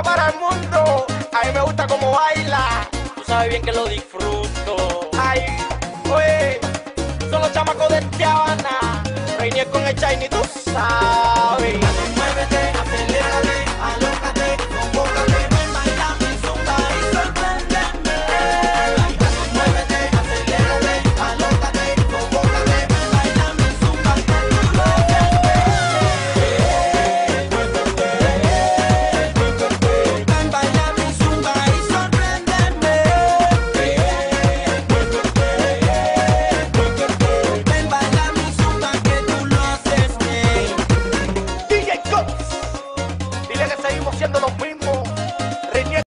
Para el mundo. A mí me gusta cómo baila. Tú sabes bien que lo disfruto. Ay, oye, son los chamacos de Chavana. Reiné con el Chinese, tú sabes.